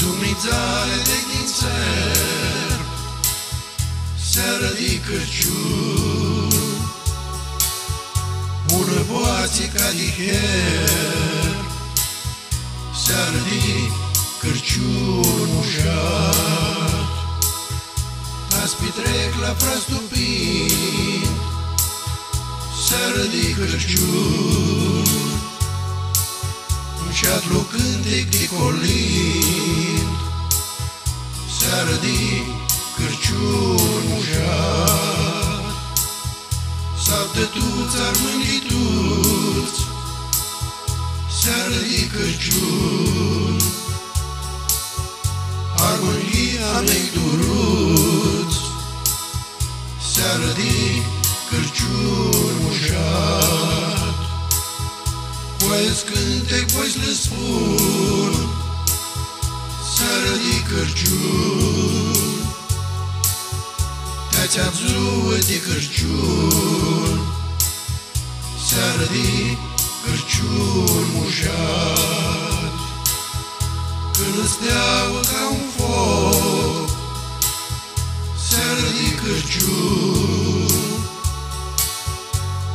domnițare de din țăr, seară de Crăciun, ună boații ca de her, seară de Crăciun ușat, azi petrec la frastupin, seară de Crăciun, și atlu cântec de colind, Seară de Crăciun mușat, Saptătuți armândituți, Seară de Crăciun, Armânia mei duruți, Seară de Crăciun mușat, Voiesc cântec, voi le spun Seară de Crăciun Te-ați abzuă de Crăciun Seară de Crăciun mușat. Când steaua ca un foc Seară de Crăciun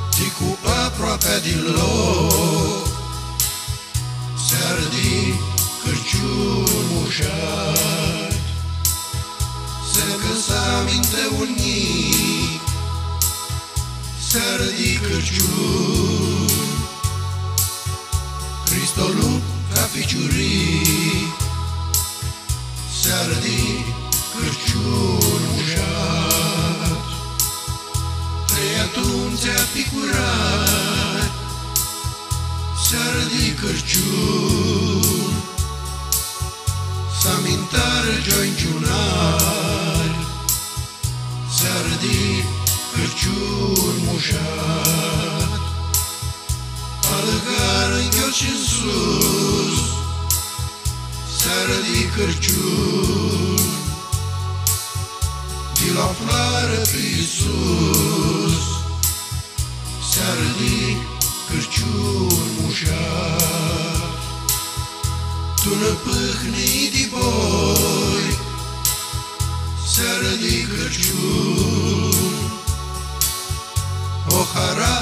Ti cu aproape din loc Crăciun ușat Să că minte unic Sărdi Crăciun Cristolul ca ficiuric Sărdi Crăciun ușat Trei atunci a picurat seară de Crăciun Crăciun. De la floare pe Iisus. Seară de Crăciun mușat Tu năpâhnii de boi. Seară de Crăciun. O hara,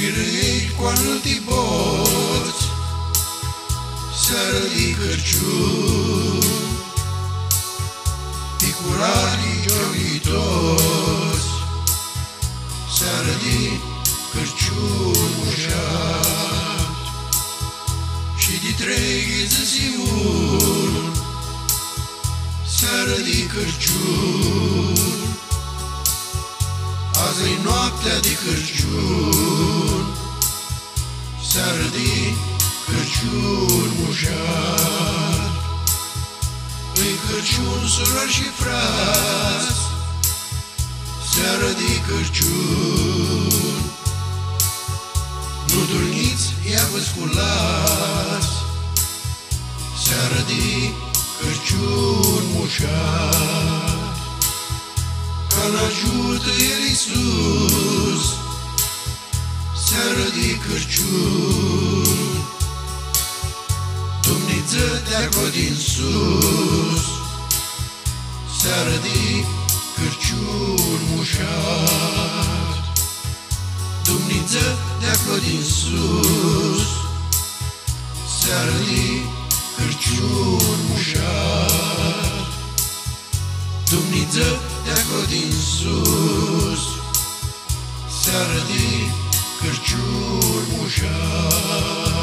Grirâi cu anul de boți Seară de Crăciun Picurarii joghitoți Seară de Crăciun ușat Și de trei ziziuni Seară de Crăciun azi e noaptea de Crăciun Seară de Crăciun mușat. Îi Crăciun, surori și frați Seară de Crăciun. Nu dormiți, ia vă sculați Seară de Crăciun mușat. Că-l ajută El Iisus Seară de Crăciun Dumnezeu acolo din sus. Seară de Crăciun mușat Dumnezeu acolo din sus. Seară de Crăciun mușat Dumnezeu acolo din sus. Seară de Crăciun mușat